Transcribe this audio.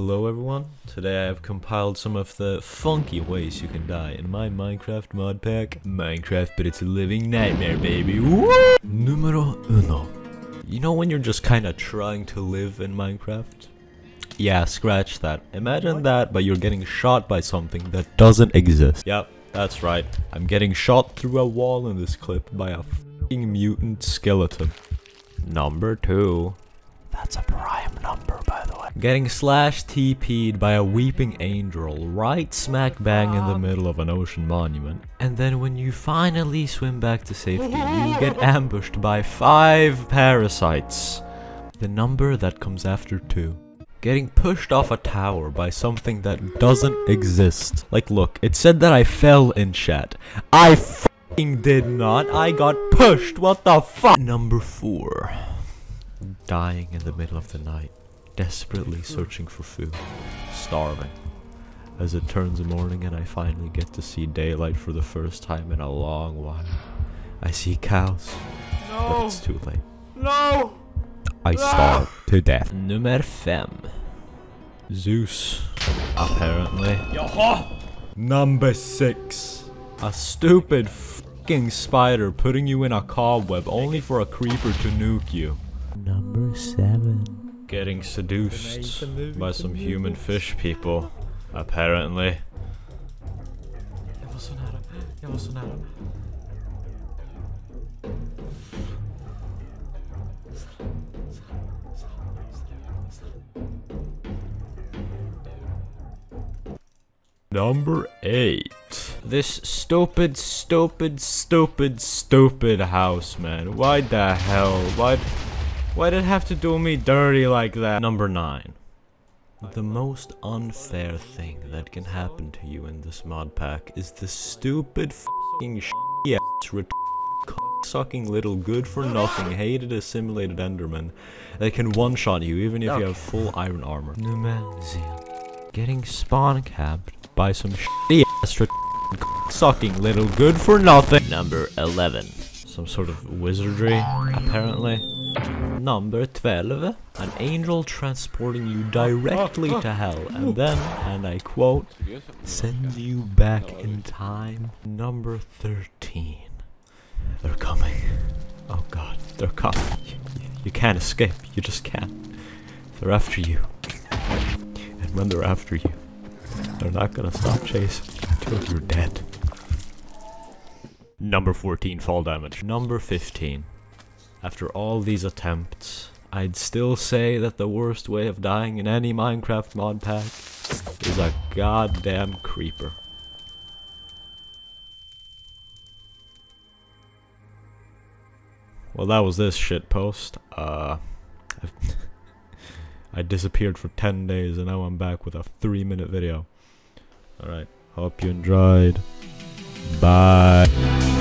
Hello everyone, today I have compiled some of the funky ways you can die in my Minecraft mod pack. Minecraft, but it's a living nightmare, baby. Woo! Numero uno. You know when you're just kinda trying to live in Minecraft? Yeah, scratch that. Imagine that, but you're getting shot by something that doesn't exist. Yep, that's right. I'm getting shot through a wall in this clip by a mutant skeleton. Number two. That's a prime number, by the way. Getting slash TP'd by a weeping angel right smack bang in the middle of an ocean monument. And then when you finally swim back to safety, you get ambushed by five parasites. The number that comes after two. Getting pushed off a tower by something that doesn't exist. Like, look, it said that I fell in chat. I f***ing did not. I got pushed. What the fuck? Number four. Dying in the middle of the night. Desperately searching for food. Starving. As it turns morning and I finally get to see daylight for the first time in a long while. I see cows. But it's too late. No! I ah. starve to death. Number 5. Zeus. Apparently. Number 6. A stupid fucking spider putting you in a cobweb only for a creeper to nuke you. Number 7. Getting seduced by some human fish people. Apparently. Jag var så nära. Jag var så nära. Number 8. This stupid, stupid, stupid, stupid house, man. Why the hell? Why, why did it have to do me dirty like that? Number 9. The most unfair thing that can happen to you in this mod pack is the stupid f***ing ret sucking little good for nothing hated assimilated enderman that can one-shot you even if you have full iron armor. Numanzian. Getting spawn capped by some ass sucking little good for nothing. Number 11. Some sort of wizardry, apparently. Number 12. An angel transporting you directly to hell and then, and I quote, sends you back in time. Number 13. They're coming. Oh god, they're coming. You, can't escape. You just can't. They're after you. And when they're after you, they're not gonna stop chasing until you're dead. Number 14 fall damage. Number 15. After all these attempts, I'd still say that the worst way of dying in any Minecraft mod pack is a goddamn creeper. Well, that was this shit post. Uh, I disappeared for 10 days and now I'm back with a 3 minute video. Alright, hope you enjoyed. Bye.